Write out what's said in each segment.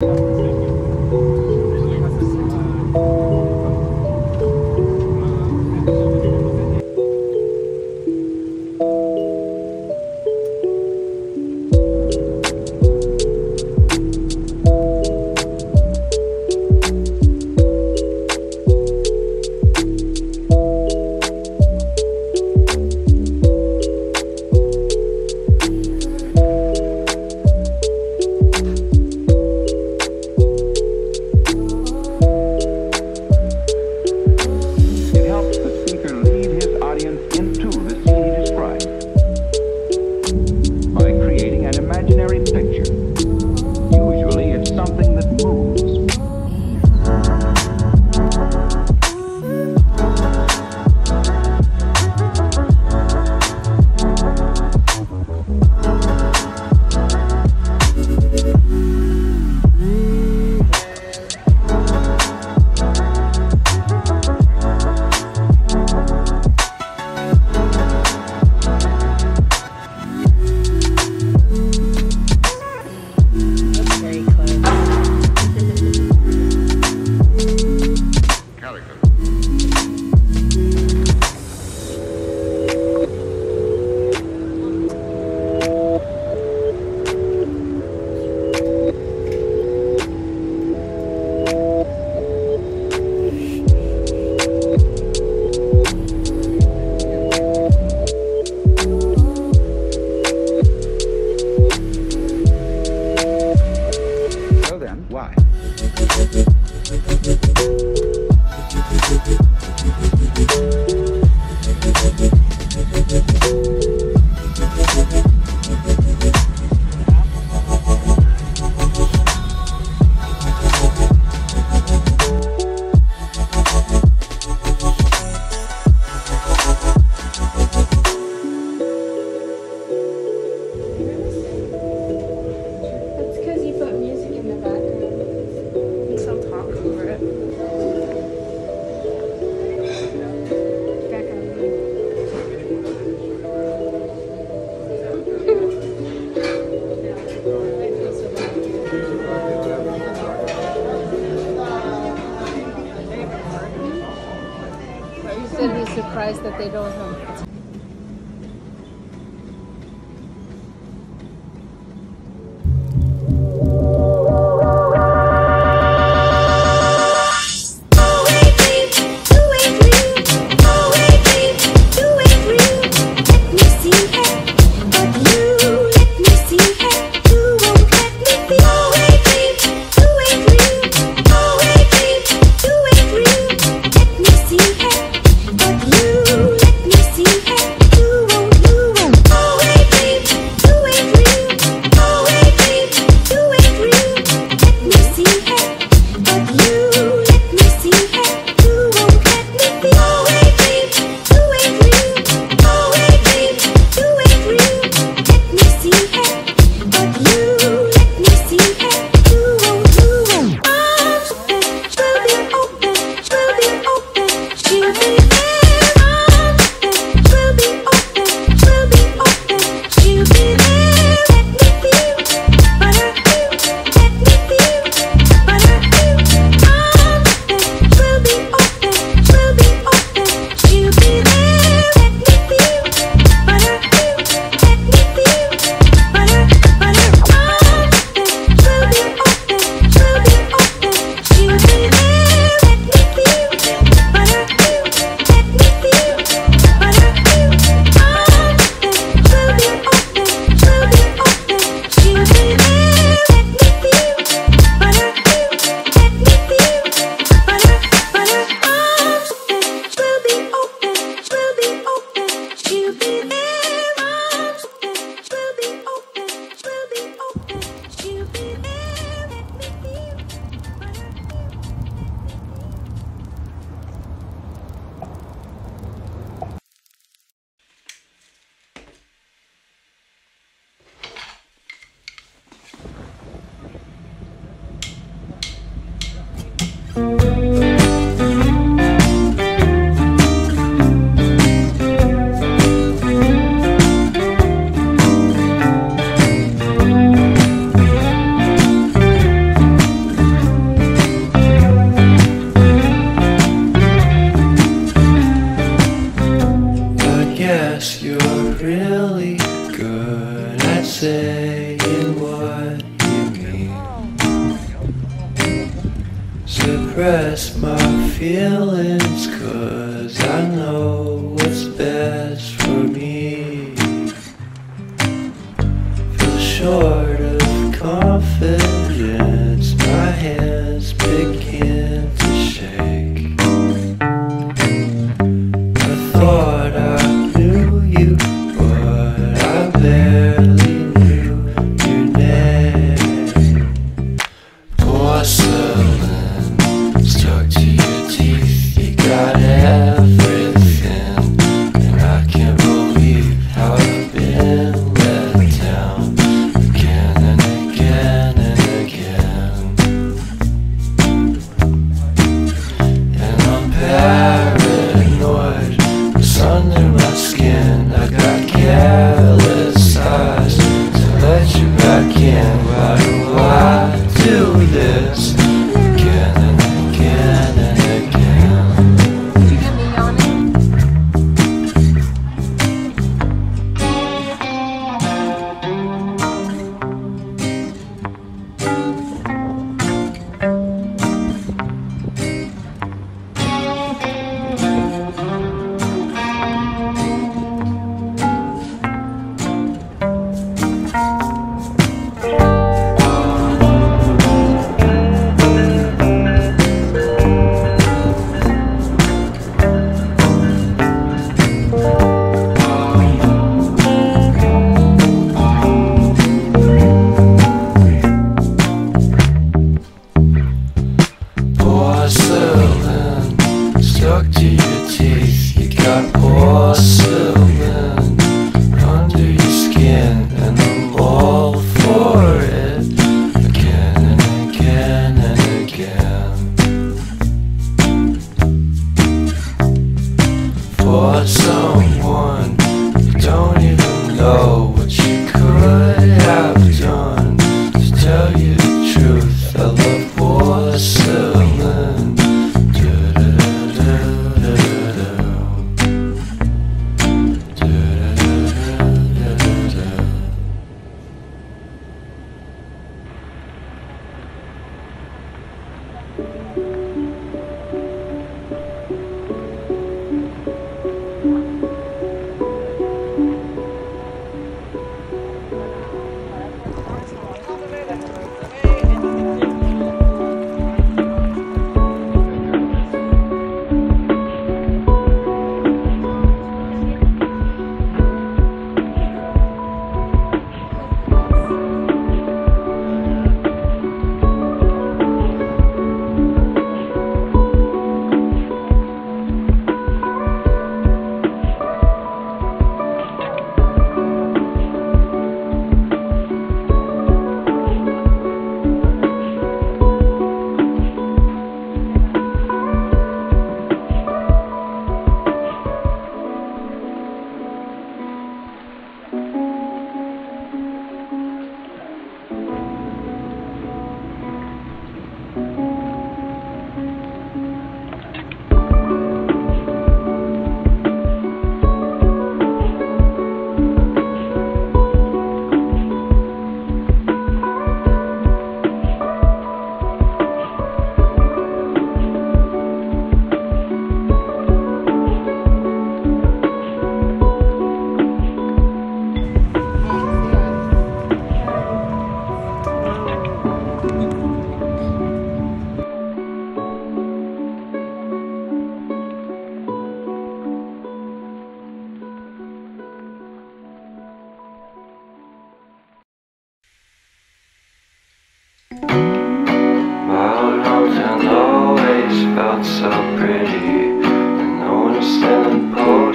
It surprised that they don't have. suppress my feelings, cause I know what's best. I can't run.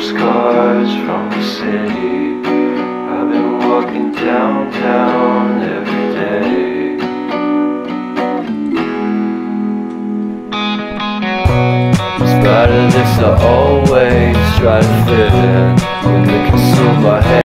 scars from the city. I've been walking downtown every day. In spite of this I always try to fit in. When they consume my head.